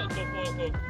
ょっとこうこう。